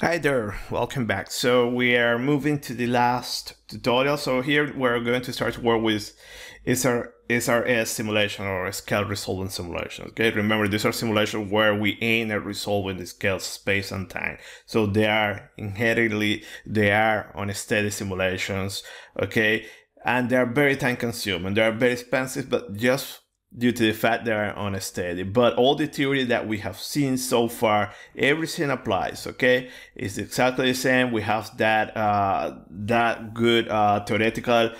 Hi there, welcome back. So we are moving to the last tutorial. So here we're going to start to work with SR, SRS simulation or scale resolving simulation. Okay, remember these are simulations where we aim at resolving the scale space and time. So they are inherently, they are on steady simulations. Okay, and they are very time consuming. They are very expensive, but just due to the fact they are unsteady. But all the theory that we have seen so far, everything applies. Okay, it's exactly the same. We have that uh, that good uh, theoretical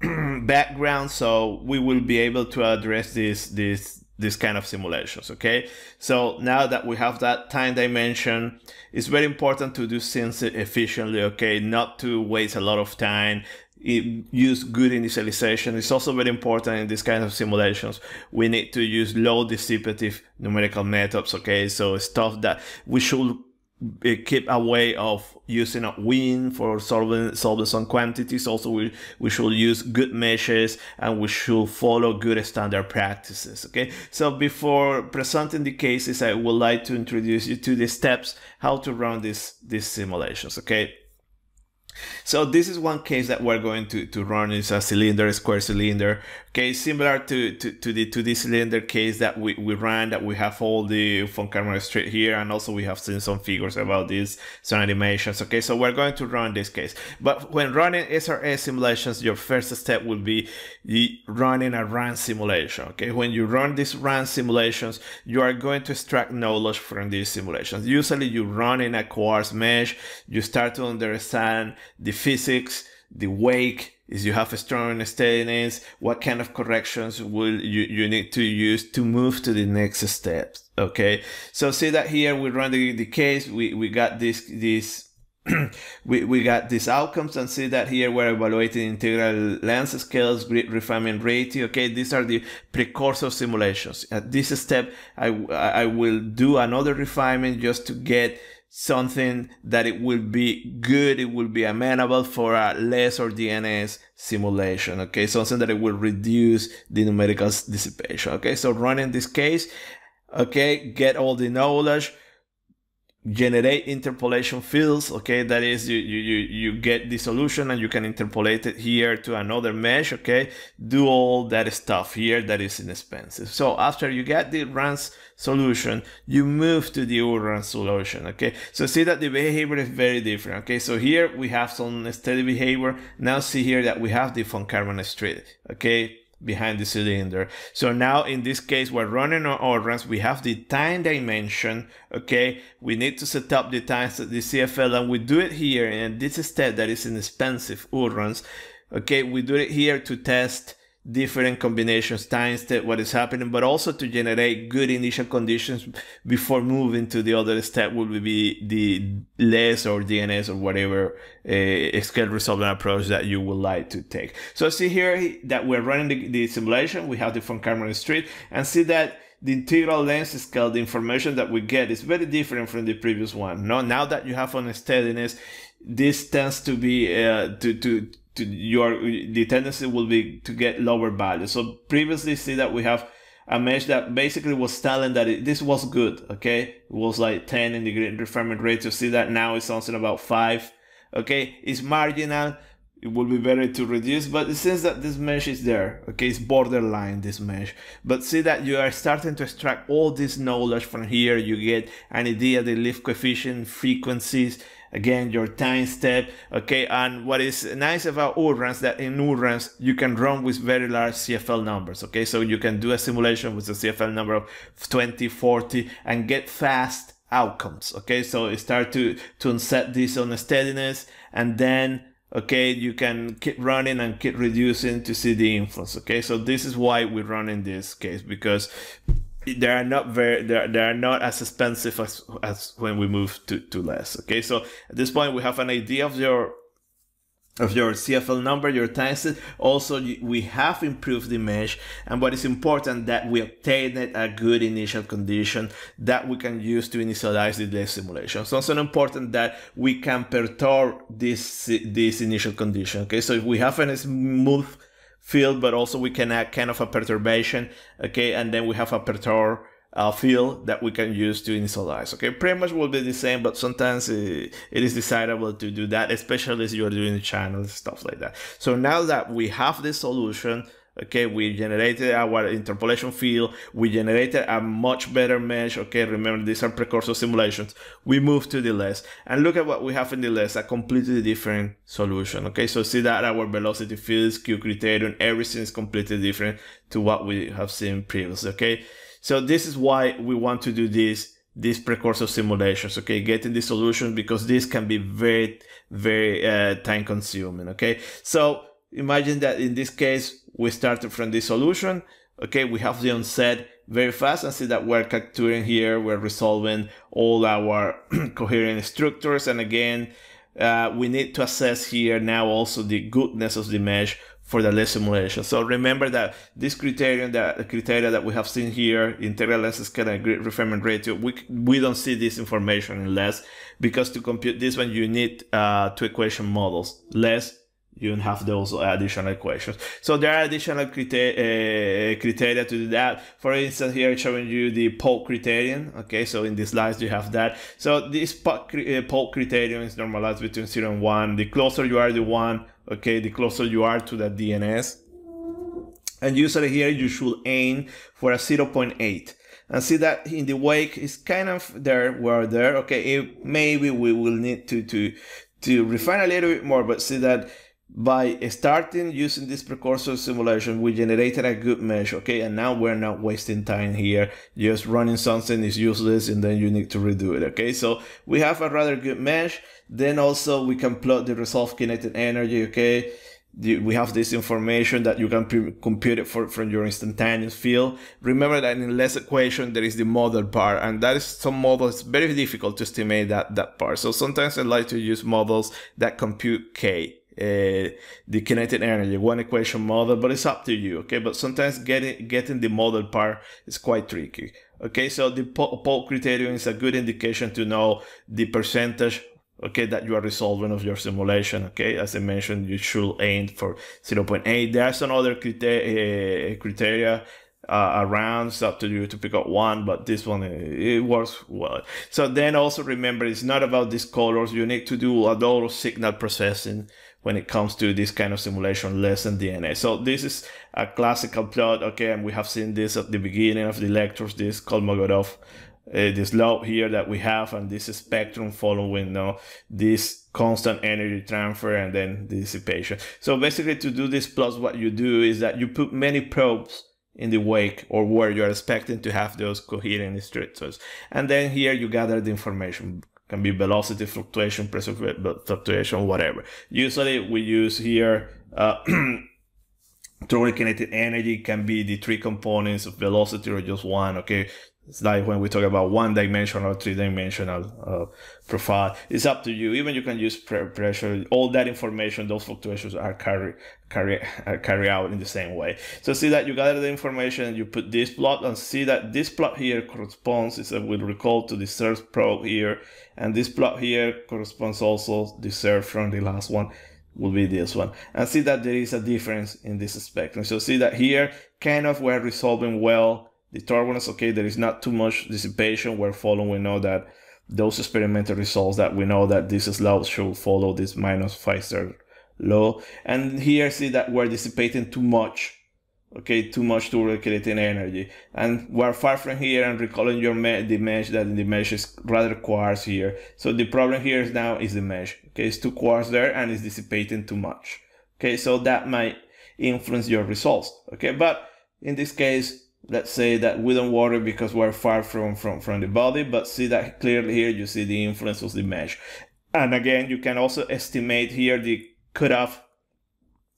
background, so we will be able to address this this this kind of simulations okay so now that we have that time dimension it's very important to do things efficiently okay not to waste a lot of time use good initialization. It's also very important in this kind of simulations. We need to use low dissipative numerical methods. Okay, so stuff that we should eh, keep away of using upwind for solving solving some quantities. Also, we, we should use good meshes and we should follow good standard practices. Okay, so before presenting the cases, I would like to introduce you to the steps how to run these these simulations. Okay, so this is one case that we're going to, to run is a cylinder, a square cylinder. Okay, similar to, to, to the to the cylinder case that we, we ran that we have all the von Karman street here and also we have seen some figures about this, some animations. Okay, so we're going to run this case. But when running SRS simulations, your first step will be running a RANS simulation. Okay, when you run these RANS simulations, you are going to extract knowledge from these simulations. Usually you run in a coarse mesh, you start to understand the physics, the wake, is you have a strong steadiness, what kind of corrections will you, you need to use to move to the next steps. Okay. So see that here we run the, the case, we, we got this, this, we, we got these outcomes and see that here we're evaluating integral length scales, grid refinement ratio. Okay, these are the precursor simulations. At this step, I, I will do another refinement just to get something that it will be good, it will be amenable for a lesser DNS simulation, okay? Something that it will reduce the numerical dissipation, okay? So running this case, okay, get all the knowledge, generate interpolation fields okay? That is you, you you get the solution and you can interpolate it here to another mesh okay? Do all that stuff here that is inexpensive. So after you get the RANS solution you move to the urans solution okay? So see that the behavior is very different okay? So here we have some steady behavior. Now see here that we have the von Karman street okay behind the cylinder. So now in this case, we're running our URANS. We have the time dimension. Okay. We need to set up the times the CFL and we do it here. And this is step that is inexpensive URANS. Okay. We do it here to test different combinations times that what is happening, but also to generate good initial conditions before moving to the other step would be the LES or DNS or whatever uh, scale resolving approach that you would like to take. So see here that we're running the, the simulation, we have the von Karman street and see that the integral length scale, the information that we get is very different from the previous one. No, now that you have unsteadiness, this tends to be uh, to to to your the tendency will be to get lower values. So previously see that we have a mesh that basically was telling that it, this was good, okay? It was like 10 in the refinement rate. You see that now it's something about 5, okay? It's marginal. It will be better to reduce, but it seems that this mesh is there, okay? It's borderline, this mesh. But see that you are starting to extract all this knowledge from here. You get an idea, the lift coefficient, frequencies, again your time step okay and what is nice about urans that in urans you can run with very large cfl numbers okay? So you can do a simulation with a cfl number of 20 40 and get fast outcomes okay? So start to to set this on steadiness and then okay you can keep running and keep reducing to see the influence okay? So this is why we run in this case because they are not very they are, they are not as expensive as, as when we move to, to LES okay so at this point we have an idea of your of your CFL number, your time set. Also, we have improved the mesh, and what is important that we obtained a good initial condition that we can use to initialize the LES simulation. So it's also important that we can perturb this this initial condition. Okay, so if we have a smooth field, but also we can add kind of a perturbation, okay, and then we have a perturb uh, field that we can use to initialize. Okay, pretty much will be the same, but sometimes it, it is desirable to do that, especially if you're doing channels, stuff like that. So now that we have this solution, okay we generated our interpolation field. We generated a much better mesh. Okay remember these are precursor simulations. We move to the LES and look at what we have in the LES a completely different solution. Okay so see that our velocity fields q criterion everything is completely different to what we have seen previously. Okay so this is why we want to do this these precursor simulations. Okay getting the solution because this can be very very uh, time consuming. Okay so imagine that in this case we started from this solution. Okay, we have the onset very fast and see that we're capturing here, we're resolving all our coherent structures. And again, uh, we need to assess here now also the goodness of the mesh for the LES simulation. So remember that this criterion, that the criteria that we have seen here, integral length scale and grid refinement ratio, we, we don't see this information in LES because to compute this one, you need uh, two equation models, LES you don't have those additional equations. So there are additional criteria, uh, criteria to do that. For instance, here showing you the Pope criterion. Okay, so in this slide you have that. So this Pope uh, criterion is normalized between 0 and 1. The closer you are to 1, okay, the closer you are to the DNS. And usually here you should aim for a 0.8 and see that in the wake is kind of there we're there okay it, maybe we will need to to to refine a little bit more but see that by starting using this precursor simulation, we generated a good mesh, okay? And now we're not wasting time here. Just running something is useless and then you need to redo it, okay? So we have a rather good mesh. Then also we can plot the resolved kinetic energy, okay? we have this information that you can compute it for, from your instantaneous field. Remember that in LES equation, there is the model part, and that is some models, very difficult to estimate that, that part. So sometimes I like to use models that compute K, uh, the kinetic energy, one equation model, but it's up to you, okay? But sometimes getting getting the model part is quite tricky, okay? So the Pope criterion is a good indication to know the percentage, okay, that you are resolving of your simulation, okay? As I mentioned, you should aim for 0.8. There are some criteria, uh, criteria uh, around. It's up to you to pick up one, but this one it works well. So then also remember, it's not about these colors. You need to do a lot of signal processing when it comes to this kind of simulation LES than DNS. So this is a classical plot, okay, and we have seen this at the beginning of the lectures, this Kolmogorov, uh, this law here that we have, and this spectrum following you know, this constant energy transfer and then dissipation. So basically to do this plus what you do is that you put many probes in the wake or where you're expecting to have those coherent structures. And then here you gather the information can be velocity fluctuation, pressure fluctuation, whatever. Usually we use here uh, kinetic energy can be the three components of velocity or just one, okay? It's like when we talk about one dimensional, three dimensional uh, profile. It's up to you. Even you can use pressure. All that information, those fluctuations are carry carry are carry out in the same way. So see that you gather the information, you put this plot, and see that this plot here corresponds. Is will recall to the search probe here, and this plot here corresponds also the search from the last one will be this one and see that there is a difference in this spectrum so see that here kind of we're resolving well the turbulence, okay, there is not too much dissipation. We're following, we know that those experimental results that we know that this slope should follow this minus Pfizer law. And here see that we're dissipating too much, okay, too much to circulating energy. And we're far from here and recalling your me the mesh that the mesh is rather quartz here. So the problem here is now is the mesh, okay, it's too quartz there and it's dissipating too much. Okay, so that might influence your results, okay, but in this case, let's say that we don't worry because we're far from, from, from the body, but see that clearly here you see the influence of the mesh. And again, you can also estimate here the cutoff,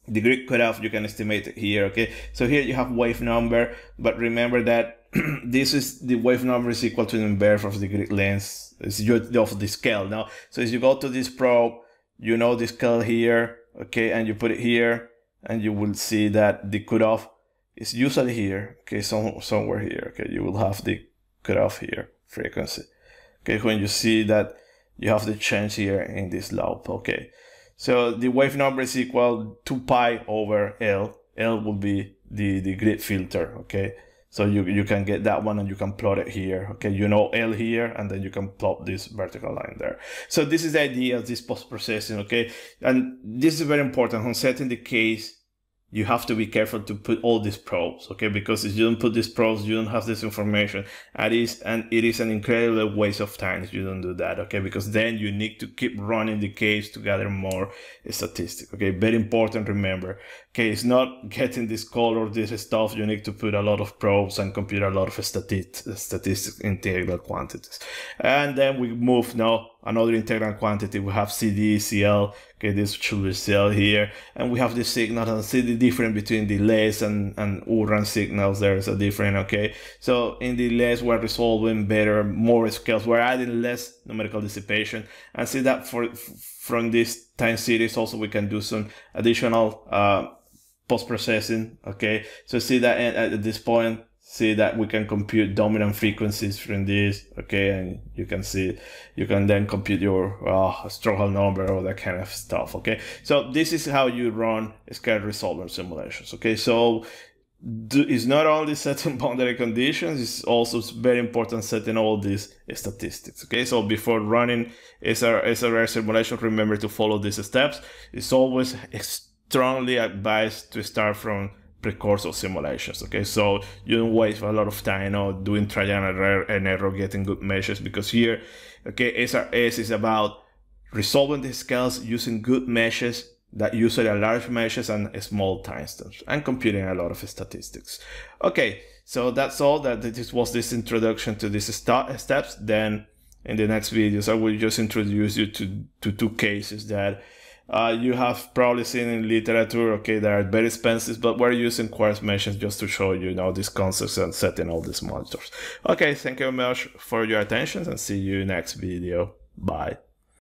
the grid cutoff, you can estimate it here, okay? So here you have wave number, but remember that this is the wave number is equal to the inverse of the grid length, it's of the scale now. So as you go to this probe, you know the scale here, okay, and you put it here, and you will see that the cutoff is usually here, okay, some, somewhere here, okay, you will have the cutoff here, frequency. Okay, when you see that you have the change here in this loop, okay. So the wave number is equal to pi over L. L will be the, the grid filter, okay. So you, you can get that one and you can plot it here. Okay, you know L here, and then you can plot this vertical line there. So this is the idea of this post-processing, okay? And this is very important on setting the case you have to be careful to put all these probes, okay? Because if you don't put these probes, you don't have this information. And it is, and it is an incredible waste of time if you don't do that, okay? Because then you need to keep running the case to gather more statistics, okay? Very important, remember. Okay, it's not getting this color, this stuff. You need to put a lot of probes and compute a lot of statistics, statistics integral quantities. And then we move now another integral quantity. We have CD, CL. Okay, this should be CL here. And we have the signal and see the difference between delays and, and URAN signals. There's a difference, okay? So in the delays, we're resolving better, more scales. We're adding less numerical dissipation. And see that for from this time series also we can do some additional uh, post-processing, okay? So see that at, at this point, see that we can compute dominant frequencies from this, okay? And you can see, you can then compute your uh, number or that kind of stuff, okay? So this is how you run scale resolver simulations, okay? So it's not only setting boundary conditions, it's also very important setting all these statistics, okay? So before running SR, SRS simulation, remember to follow these steps. It's always strongly advised to start from precursor simulations. Okay, so you don't waste a lot of time you know, doing trial and error, and error, getting good measures because here, okay, SRS is about resolving the scales using good measures that usually are large measures and small time steps and computing a lot of statistics. Okay, so that's all that this was this introduction to these steps. Then in the next videos, I will just introduce you to, to two cases that uh, you have probably seen in literature, okay, they are very expensive, but we're using quartz meshes just to show you, you know, these concepts and setting all these monitors. Okay, thank you very much for your attention and see you next video. Bye.